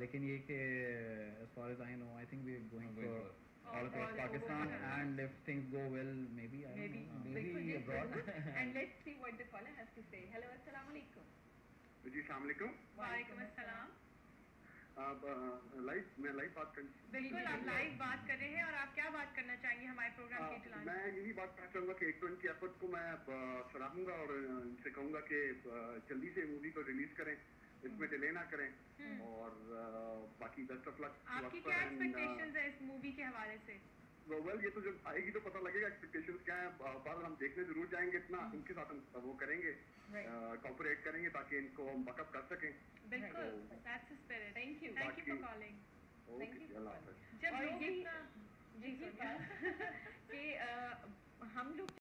लेकिन ये कि as far as I know, I think we're going Going for for all across Pakistan, and if things go well, maybe I Maybe, don't know. बिल्कुल maybe abroad. and let's see what the caller has to say. Hello, अस्सलाम वालेकुम. जी सलामकुम वालेकुम अस्सलाम आप live मैं live बात कर बिल्कुल आप लाइव बात कर रहे हैं और आप क्या बात करना चाहेंगे हमारे प्रोग्राम के चलाने मैं यही बात करना चाहूँगा कि एक तो इनकी एफर्ट को मैं सराहूँगा और इनसे कहूँगा कि जल्दी से मूवी को रिलीज़ करें इसमें डिले ना करें। और बाकी बेस्ट ऑफ़ लक आपकी क्या एक्सपेक्टेशंस है इस मूवी के हवाले से? वेल ये तो जब आएगी तो पता लगेगा एक्सपेक्टेशंस क्या है। बार हम देखने ज़रूर जाएँगे इतना। इनके साथ हम वो करेंगे। Right. कॉपरेट करेंगे ताकि इनको हम बकअप कर सकें। बिल्कुल. That's the spirit Thank you. Thank you for calling. अल्लाह हाफिज़। जब लोग ये जी।